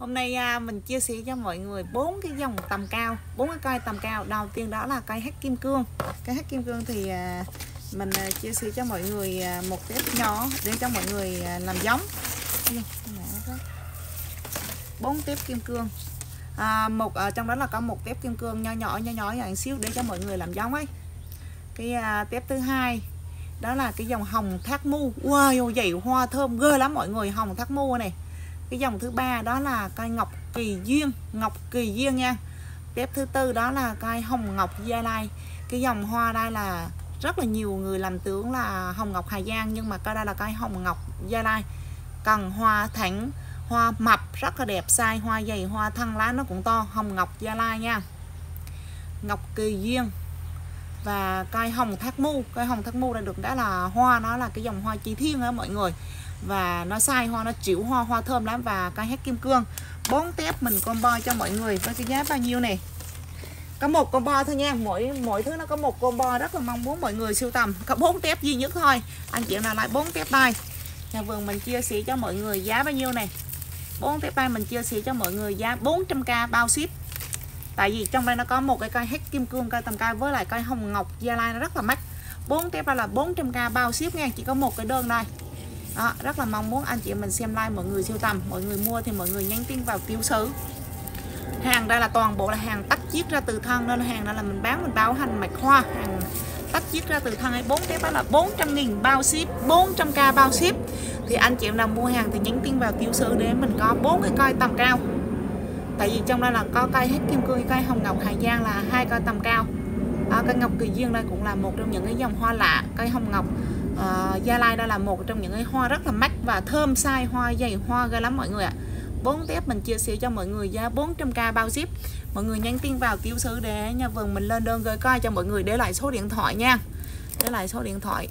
Hôm nay à, mình chia sẻ cho mọi người bốn cái dòng tầm cao, bốn cái cây tầm cao. Đầu tiên đó là cây hắc kim cương. Cây hắc kim cương thì à, mình à, chia sẻ cho mọi người à, một tép nhỏ để cho mọi người à, làm giống. Bốn tép kim cương. À, một ở trong đó là có một tép kim cương nho nhỏ nho nhỏ nhỏ xíu để cho mọi người làm giống ấy. Cái à, tép thứ hai đó là cái dòng hồng thác mu. Wow, dày hoa thơm ghê lắm mọi người, hồng thác mu này cái dòng thứ ba đó là cây ngọc kỳ duyên, ngọc kỳ duyên nha. Tiếp thứ tư đó là cây hồng ngọc gia lai. Cái dòng hoa đây là rất là nhiều người làm tưởng là hồng ngọc hà giang, nhưng mà cây đây là cây hồng ngọc gia lai. Cần hoa thẳng, hoa mập, rất là đẹp sai hoa dày, hoa thân lá nó cũng to. Hồng ngọc gia lai nha. Ngọc kỳ duyên và cây hồng thác mu. Cây hồng thác mu đây được đã là hoa, nó là cái dòng hoa chi thiên á mọi người. Và nó sai hoa, nó chịu hoa hoa thơm lắm và cây hát kim cương. Bốn tép mình combo cho mọi người với cái giá bao nhiêu này có một combo thôi nha. Mỗi mỗi thứ nó có một combo, rất là mong muốn mọi người sưu tầm. Có bốn tép duy nhất thôi. Anh chị nào lại bốn tép đây nhà vườn mình chia sẻ cho mọi người giá bao nhiêu này bốn tép đây mình chia sẻ cho mọi người giá 400k bao ship tại vì trong đây nó có một cái cây hết kim cương cây tầm cao với lại cây hồng ngọc gia lai nó rất là mắc. Bốn tép đây là 400k bao ship nha chỉ có một cái đơn đây đó, rất là mong muốn anh chị mình xem like mọi người siêu tầm mọi người mua thì mọi người nhắn tin vào tiêu sứ. Hàng đây là toàn bộ là hàng tách chiết ra từ thân nên hàng đây là mình bán mình báo hành mạch hoa. Hàng tách chiết ra từ thân ấy bốn tiếp đó là 400 nghìn bao ship 400k bao ship. Thì anh chị nào mua hàng thì nhắn tin vào tiêu sứ để mình có bốn cái coi tầm cao tại vì trong đây là có cây hết kim cương cây hồng ngọc hà giang là hai cây tầm cao. À, cây ngọc kỳ duyên đây cũng là một trong những cái dòng hoa lạ cây hồng ngọc à, Gia Lai đây là một trong những cái hoa rất là mắc và thơm sai hoa dày hoa ghê lắm mọi người ạ. Bốn tép mình chia sẻ cho mọi người giá 400k bao ship mọi người nhắn tin vào tiểu sứ để nhà vườn mình lên đơn gửi coi cho mọi người để lại số điện thoại nha. Để lại số điện thoại.